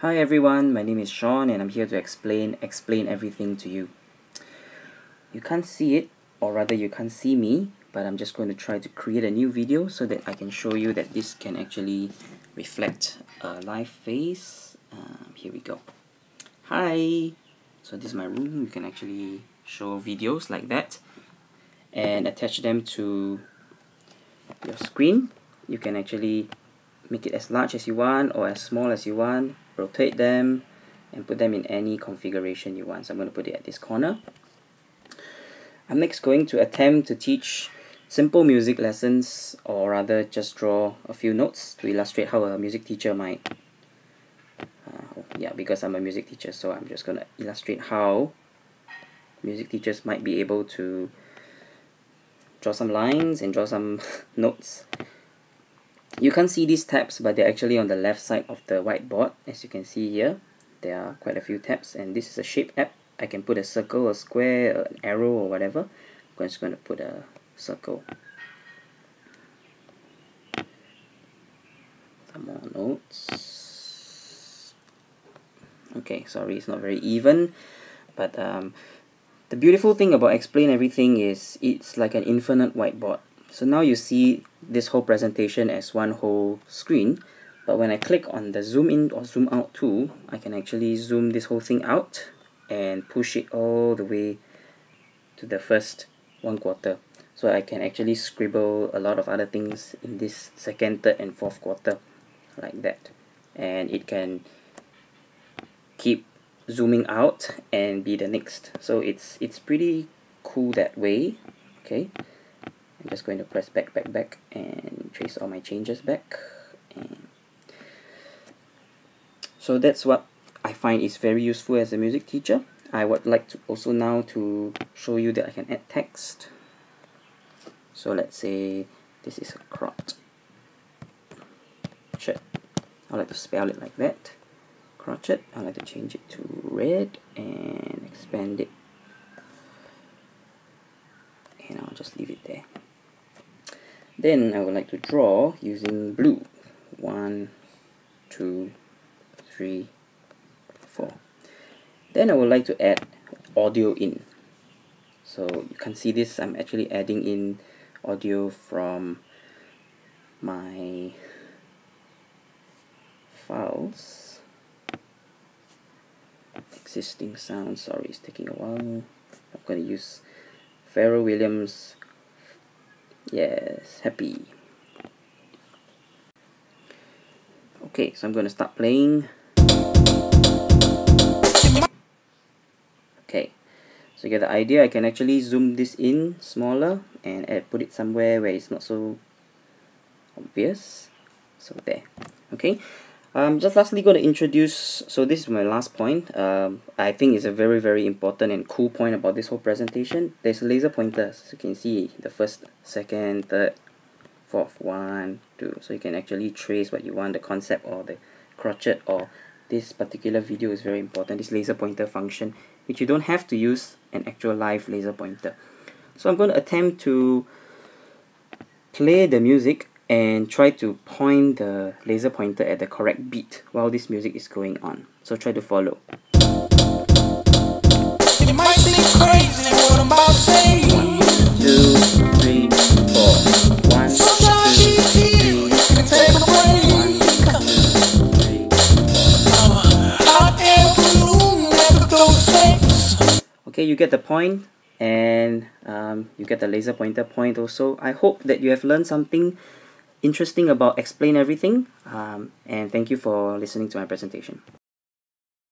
Hi everyone, my name is Shaun and I'm here to explain explain everything to you. You can't see it, or rather you can't see me, but I'm just going to try to create a new video so that I can show you that this can actually reflect a live face. Um, here we go. Hi! So this is my room, you can actually show videos like that and attach them to your screen. You can actually make it as large as you want or as small as you want rotate them and put them in any configuration you want. So I'm going to put it at this corner. I'm next going to attempt to teach simple music lessons or rather just draw a few notes to illustrate how a music teacher might uh, yeah because I'm a music teacher so I'm just going to illustrate how music teachers might be able to draw some lines and draw some notes you can't see these tabs, but they're actually on the left side of the whiteboard. As you can see here, there are quite a few tabs, and this is a shape app. I can put a circle, a square, an arrow, or whatever. I'm just going to put a circle. Some more notes. Okay, sorry, it's not very even, but um, the beautiful thing about Explain Everything is it's like an infinite whiteboard. So now you see this whole presentation as one whole screen, but when I click on the zoom in or zoom out tool, I can actually zoom this whole thing out and push it all the way to the first one quarter. So I can actually scribble a lot of other things in this second, third and fourth quarter like that. And it can keep zooming out and be the next. So it's it's pretty cool that way. Okay. I'm just going to press back, back, back and trace all my changes back. And so that's what I find is very useful as a music teacher. I would like to also now to show you that I can add text. So let's say this is a cropped crotchet. I like to spell it like that. Crotchet. I like to change it to red and expand it. And I'll just leave it there. Then I would like to draw using blue. One, two, three, four. Then I would like to add audio in. So you can see this, I'm actually adding in audio from my files. Existing sound, sorry, it's taking a while. I'm going to use Pharrell Williams Yes, happy. Okay, so I'm going to start playing. Okay, so you get the idea. I can actually zoom this in smaller and put it somewhere where it's not so obvious. So there. Okay, um, just lastly going to introduce, so this is my last point. Um, I think it's a very, very important and cool point about this whole presentation. There's laser pointer, so you can see the first, second, third, fourth, one, two. So you can actually trace what you want, the concept or the crotchet or this particular video is very important, this laser pointer function, which you don't have to use an actual live laser pointer. So I'm going to attempt to play the music and try to point the laser pointer at the correct beat while this music is going on. So try to follow. Okay, you get the point and um, you get the laser pointer point also. I hope that you have learned something interesting about Explain Everything. Um, and thank you for listening to my presentation.